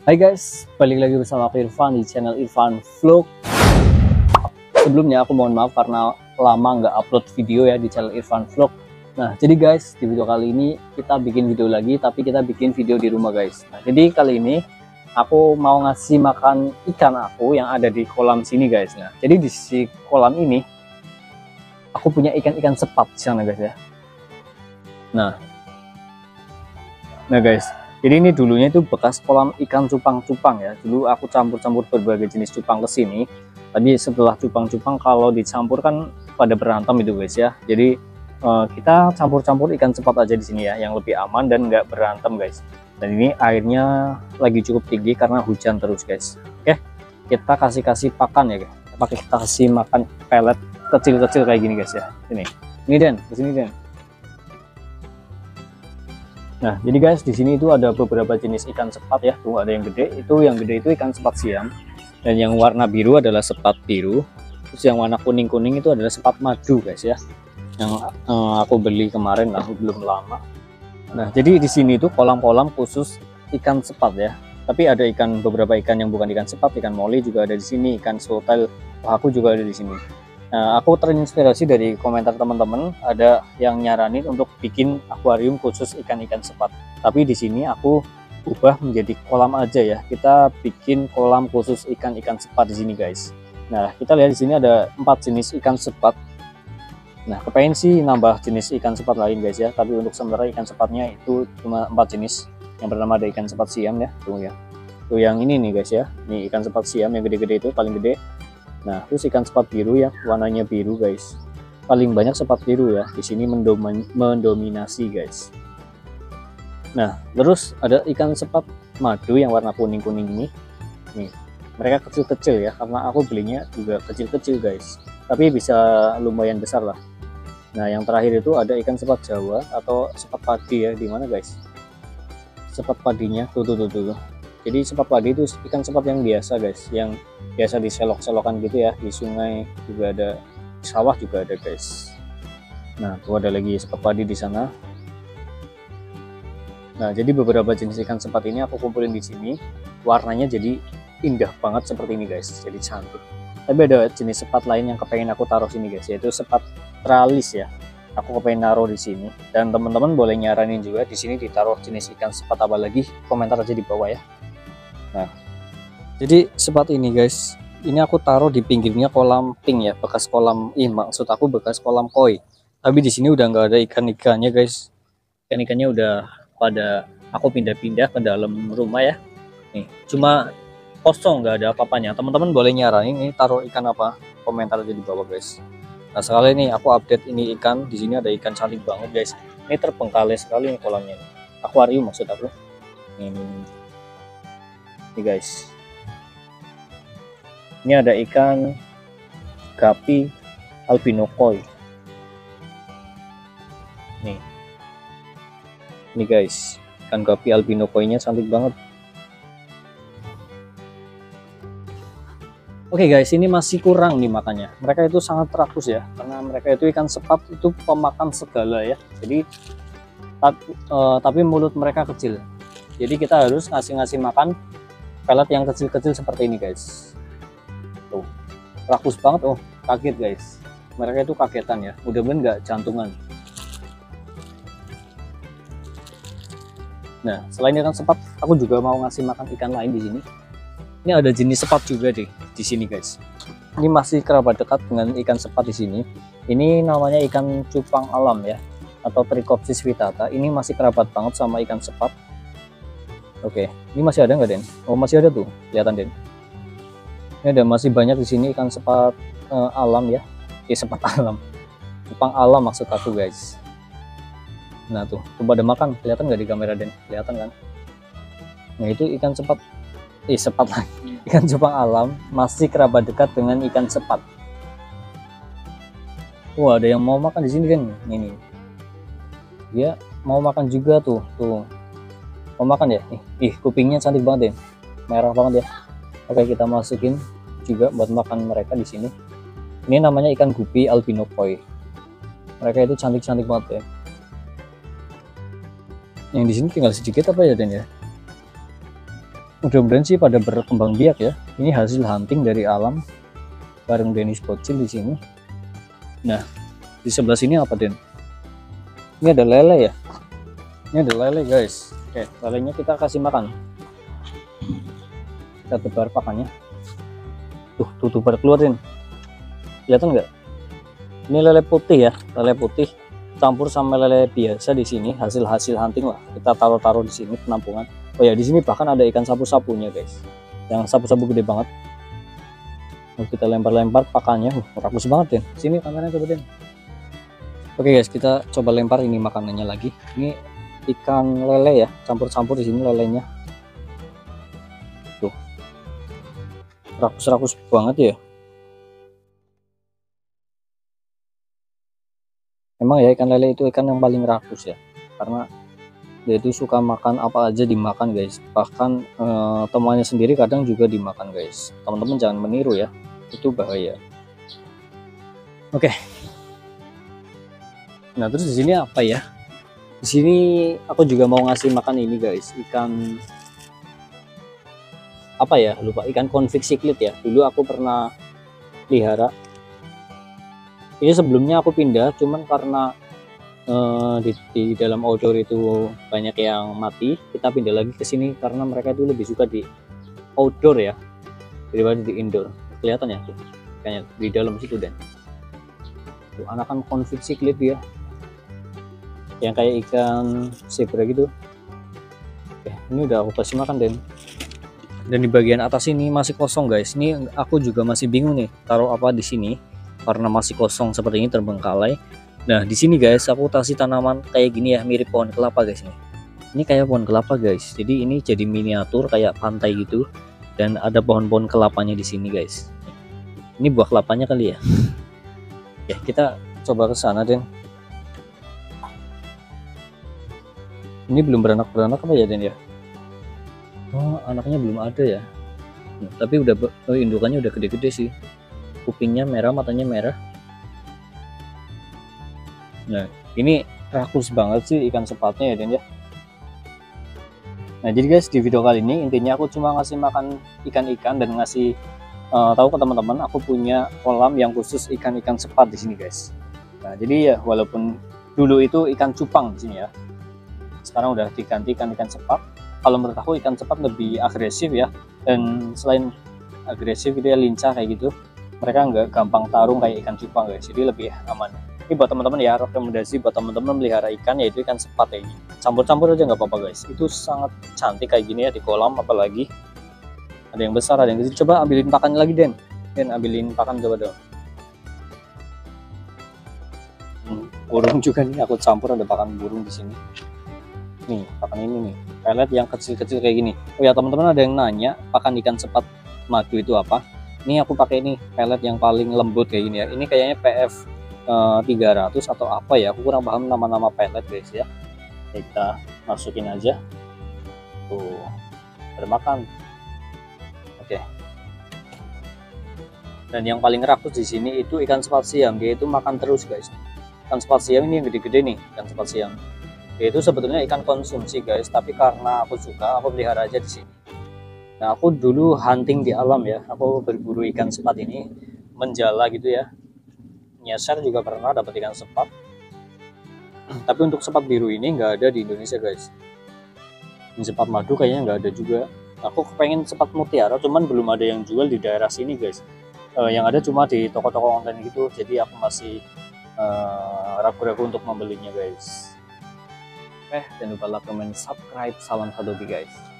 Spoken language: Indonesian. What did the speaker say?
Hai guys, balik lagi bersama aku Irfan di channel Irfan Vlog. Sebelumnya aku mohon maaf karena lama nggak upload video ya di channel Irfan Vlog. Nah, jadi guys, di video kali ini kita bikin video lagi, tapi kita bikin video di rumah guys. Nah, jadi kali ini aku mau ngasih makan ikan aku yang ada di kolam sini guys. Nah, jadi di si kolam ini aku punya ikan-ikan sepat di sana guys ya. Nah, nah guys, jadi ini dulunya itu bekas kolam ikan cupang-cupang ya. Dulu aku campur-campur berbagai jenis cupang ke sini. Tadi setelah cupang-cupang kalau dicampur kan pada berantem itu guys ya. Jadi uh, kita campur-campur ikan cepat aja di sini ya, yang lebih aman dan nggak berantem guys. Dan ini airnya lagi cukup tinggi karena hujan terus guys. Oke, kita kasih-kasih pakan ya guys. Pakai kita kasih makan pelet kecil-kecil kayak gini guys ya. Ini, ini Den, ke sini Den. Nah, jadi guys, di sini itu ada beberapa jenis ikan sepat ya. Tuh ada yang gede, itu yang gede itu ikan sepat siam. Dan yang warna biru adalah sepat biru. Terus yang warna kuning-kuning itu adalah sepat madu guys ya. Yang uh, aku beli kemarin lah, belum lama. Nah, jadi di sini itu kolam-kolam khusus ikan sepat ya. Tapi ada ikan beberapa ikan yang bukan ikan sepat, ikan moli juga ada di sini, ikan sotel, aku juga ada di sini. Nah, aku terinspirasi dari komentar teman-teman, ada yang nyaranin untuk bikin akuarium khusus ikan-ikan sepat. Tapi di sini aku ubah menjadi kolam aja ya. Kita bikin kolam khusus ikan-ikan sepat di sini, guys. Nah, kita lihat di sini ada empat jenis ikan sepat. Nah, kepengen sih nambah jenis ikan sepat lain, guys ya. Tapi untuk sementara ikan sepatnya itu cuma empat jenis. Yang pertama ada ikan sepat siam ya, tuh ya. Tuh yang ini nih, guys ya. Ini ikan sepat siam yang gede-gede itu paling gede Nah, terus ikan sepat biru ya, warnanya biru guys. Paling banyak sepat biru ya, di sini mendominasi guys. Nah, terus ada ikan sepat madu yang warna kuning-kuning ini. Nih, mereka kecil-kecil ya, karena aku belinya juga kecil-kecil guys. Tapi bisa lumayan besar lah. Nah, yang terakhir itu ada ikan sepat Jawa atau sepat padi ya, di mana guys? Sepat padinya, tuh tuh tuh tuh. Jadi sepat padi itu ikan sepat yang biasa guys, yang biasa diselok-selokan gitu ya di sungai juga ada di sawah juga ada guys. Nah tuh ada lagi sepat padi di sana. Nah jadi beberapa jenis ikan sepat ini aku kumpulin di sini. Warnanya jadi indah banget seperti ini guys. Jadi cantik. Tapi ada jenis sepat lain yang kepengen aku taruh sini guys yaitu sepat tralis ya. Aku kepengen naruh di sini. Dan teman-teman boleh nyaranin juga di sini ditaruh jenis ikan sepat apa lagi. Komentar aja di bawah ya nah jadi sepat ini guys ini aku taruh di pinggirnya kolam pink ya bekas kolam ini maksud aku bekas kolam koi. Tapi di sini udah nggak ada ikan-ikannya guys. Ikan-ikannya udah pada aku pindah-pindah ke dalam rumah ya. Nih cuma kosong nggak ada apa-apanya. Teman-teman boleh nyaranin ini taruh ikan apa komentar aja di bawah guys. Nah sekali ini aku update ini ikan. Di sini ada ikan cantik banget guys. Ini terbengkalai sekali nih kolamnya. Akuarium maksud aku. Ini, ini guys. Ini ada ikan gapi albino koi. Nih. Ini guys. Ikan gapi albino koi nya cantik banget. Oke okay guys, ini masih kurang nih makannya. Mereka itu sangat terakus ya, karena mereka itu ikan sepat itu pemakan segala ya. Jadi, tapi, uh, tapi mulut mereka kecil. Jadi kita harus ngasih-ngasih makan pelet yang kecil-kecil seperti ini guys. Tuh. Rakus banget oh. Kaget guys. Mereka itu kagetan ya. Mudah-mudahan nggak? Jantungan. Nah selain ikan sepat aku juga mau ngasih makan ikan lain di sini. Ini ada jenis sepat juga deh di sini guys. Ini masih kerabat dekat dengan ikan sepat di sini. Ini namanya ikan cupang alam ya atau Trichopsis vittata ini masih kerabat banget sama ikan sepat oke ini masih ada nggak Den? Oh masih ada tuh kelihatan Den. Ini ada masih banyak di sini ikan sepat uh, alam ya. Ya sepat alam. Cupang alam maksud aku guys. Nah tuh coba ada makan. Kelihatan nggak di kamera Den? Kelihatan kan? Nah itu ikan sepat. Eh sepat lagi. Ikan cupang alam masih kerabat dekat dengan ikan sepat. Wah ada yang mau makan di sini kan ini. Dia mau makan juga tuh tuh mau makan ya ih, ih kupingnya cantik banget deh merah banget ya Oke kita masukin juga buat makan mereka di sini. Ini namanya ikan gupi albino koi. Mereka itu cantik-cantik banget ya. Yang di sini tinggal sedikit apa ya Den ya? mudah-mudahan sih pada berkembang biak ya ini hasil hunting dari alam bareng Dennis Bocil di sini nah di sebelah sini apa Den ini ada lele ya ini ada lele guys oke lelenya kita kasih makan. Kita tebar pakannya. Tuh tuh tuh keluarin kelihatan nggak? Ini lele putih ya lele putih. Campur sama lele biasa di sini hasil hasil hunting lah. Kita taruh-taruh di sini penampungan. Oh ya di sini bahkan ada ikan sapu-sapunya guys. Yang sapu-sapu gede banget. Oh, kita lempar-lempar pakannya. Uh, rakus banget ya sini kameranya coba deh oke guys kita coba lempar ini makanannya lagi. Ini ikan lele ya campur-campur di sini lelenya. Tuh. Rakus-rakus banget ya. Emang ya ikan lele itu ikan yang paling rakus ya karena dia itu suka makan apa aja dimakan guys. Bahkan eh, temannya sendiri kadang juga dimakan guys. Teman-teman jangan meniru ya itu bahaya. Oke. Nah terus di sini apa ya di sini aku juga mau ngasih makan ini guys. Ikan apa ya? Lupa. Ikan konflik siklit ya. Dulu aku pernah pelihara. Ini sebelumnya aku pindah cuman karena uh, di, di dalam outdoor itu banyak yang mati kita pindah lagi ke sini karena mereka itu lebih suka di outdoor ya daripada di indoor. Kelihatan ya tuh kayaknya di dalam situ dan. Tuh anakan konflik siklit ya yang kayak ikan zebra gitu. Oke, ini udah aku kasih makan dan dan di bagian atas ini masih kosong guys. Ini aku juga masih bingung nih taruh apa di sini? Karena masih kosong seperti ini terbengkalai. Nah di sini guys aku kasih tanaman kayak gini ya mirip pohon kelapa guys ini. Ini kayak pohon kelapa guys. Jadi ini jadi miniatur kayak pantai gitu. Dan ada pohon-pohon kelapanya di sini guys. Ini buah kelapanya kali ya? Ya kita coba ke sana Den ini belum beranak-beranak apa ya Den ya? Oh anaknya belum ada ya? Nah, tapi udah oh, indukannya udah gede-gede sih. Kupingnya merah matanya merah. Nah ini rakus banget sih ikan sepatnya ya Den ya? Nah jadi guys di video kali ini intinya aku cuma ngasih makan ikan-ikan dan ngasih uh, tahu ke teman-teman aku punya kolam yang khusus ikan-ikan sepat di sini guys. Nah jadi ya walaupun dulu itu ikan cupang di sini ya sekarang udah diganti ikan-ikan sepat kalau menurut aku ikan sepat lebih agresif ya. Dan selain agresif gitu ya lincah kayak gitu mereka nggak gampang tarung kayak ikan cupang guys jadi lebih aman. Ini buat teman-teman ya rekomendasi buat teman-teman melihara ikan yaitu ikan sepat kayak gini. Campur-campur aja nggak apa-apa guys. Itu sangat cantik kayak gini ya di kolam apalagi. Ada yang besar ada yang kecil. Coba ambilin pakannya lagi Den. Den ambilin pakan coba dong. Hmm, burung juga nih. Aku campur ada pakan burung di sini nih pakan ini nih. Pelet yang kecil-kecil kayak gini. Oh ya teman-teman ada yang nanya pakan ikan sepat madu itu apa? Ini aku pakai ini pelet yang paling lembut kayak gini ya. Ini kayaknya PF uh, 300 atau apa ya? Aku kurang paham nama-nama pelet guys ya. Kita masukin aja. Tuh bermakan oke. Dan yang paling rakus di sini itu ikan sepat siam dia itu makan terus guys. Ikan sepat siam ini yang gede-gede nih ikan sepat siam itu sebetulnya ikan konsumsi guys tapi karena aku suka aku pelihara aja di sini Nah, aku dulu hunting di alam ya. Aku berburu ikan sepat ini menjala gitu ya. Nyasar juga pernah dapat ikan sepat. Tapi untuk sepat biru ini nggak ada di Indonesia guys. Sepat madu kayaknya nggak ada juga. Aku kepengen sepat mutiara, cuman belum ada yang jual di daerah sini guys. Uh, yang ada cuma di toko-toko online gitu. Jadi aku masih eh, ragu-ragu uh, untuk membelinya guys. Jangan lupa like, comment, subscribe. Salam satu guys.